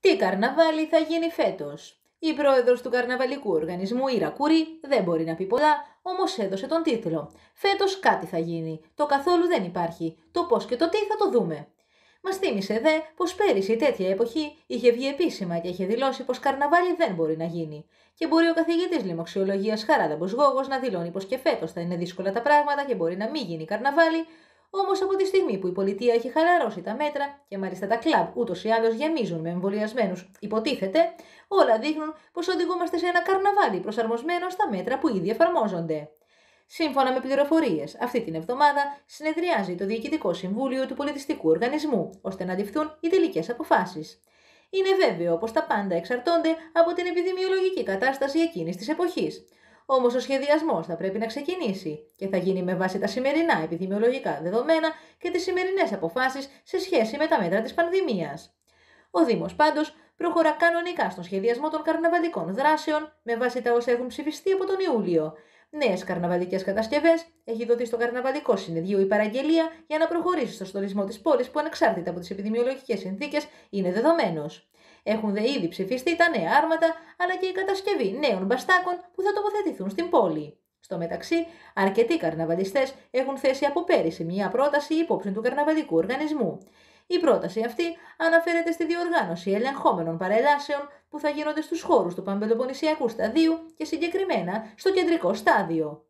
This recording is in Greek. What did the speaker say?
Τι καρναβάλι θα γίνει φέτος; Η πρόεδρος του καρναβαλικού οργανισμού, η Ρακούρη, δεν μπορεί να πει πολλά, όμως έδωσε τον τίτλο. Φέτος κάτι θα γίνει. Το καθόλου δεν υπάρχει. Το πώς και το τι θα το δούμε. Μας θύμισε δε πως πέρυσι τέτοια εποχή είχε βγει επίσημα και είχε δηλώσει πως καρναβάλι δεν μπορεί να γίνει. Και μπορεί ο καθηγητής λοιμοξιολογίας Χαράδαμπο Γόγος να δηλώνει πως και φέτος θα είναι δύσκολα τα πράγματα και μπορεί να μην γίνει καρναβάλι, Όμως από τη στιγμή που η πολιτεία έχει χαλαρώσει τα μέτρα και μάλιστα τα κλαμπ ούτως ή άλλως γεμίζουν με εμβολιασμένους, υποτίθεται, όλα δείχνουν πως οδηγούμαστε σε ένα καρναβάλι προσαρμοσμένο στα μέτρα που ήδη εφαρμόζονται. Σύμφωνα με πληροφορίες, αυτή την εβδομάδα συνεδριάζει το Διοικητικό Συμβούλιο του Πολιτιστικού Οργανισμού, ώστε να ληφθούν οι τελικές αποφάσεις. Είναι βέβαιο πως τα πάντα εξαρτώνται από την επιδημιολογική κατάσταση εκείνης της εποχής. Όμως ο σχεδιασμός θα πρέπει να ξεκινήσει και θα γίνει με βάση τα σημερινά επιδημιολογικά δεδομένα και τις σημερινές αποφάσεις σε σχέση με τα μέτρα της πανδημίας. Ο Δήμος πάντως προχωρά κανονικά στον σχεδιασμό των καρναβαλικών δράσεων με βάση τα όσα έχουν ψηφιστεί από τον Ιούλιο. Νέες καρναβαλικές κατασκευές, έχει δοθεί στο καρναβαλικό συνεδρίο η παραγγελία για να προχωρήσει στο στολισμό της πόλης που ανεξάρτητα από τις επιδημιολογικές συνθήκες είναι δεδομένος. Έχουν δε ήδη ψηφιστεί τα νέα άρματα, αλλά και η κατασκευή νέων μπαστάκων που θα τοποθετηθούν στην πόλη. Στο μεταξύ, αρκετοί καρναβαλιστές έχουν θέσει από πέρυσι μια πρόταση υπόψη του καρναβαλικού οργανισμού. Η πρόταση αυτή αναφέρεται στη διοργάνωση ελεγχόμενων παρελάσεων που θα γίνονται στους χώρους του Παμπελοποννησιακού σταδίου και συγκεκριμένα στο κεντρικό στάδιο.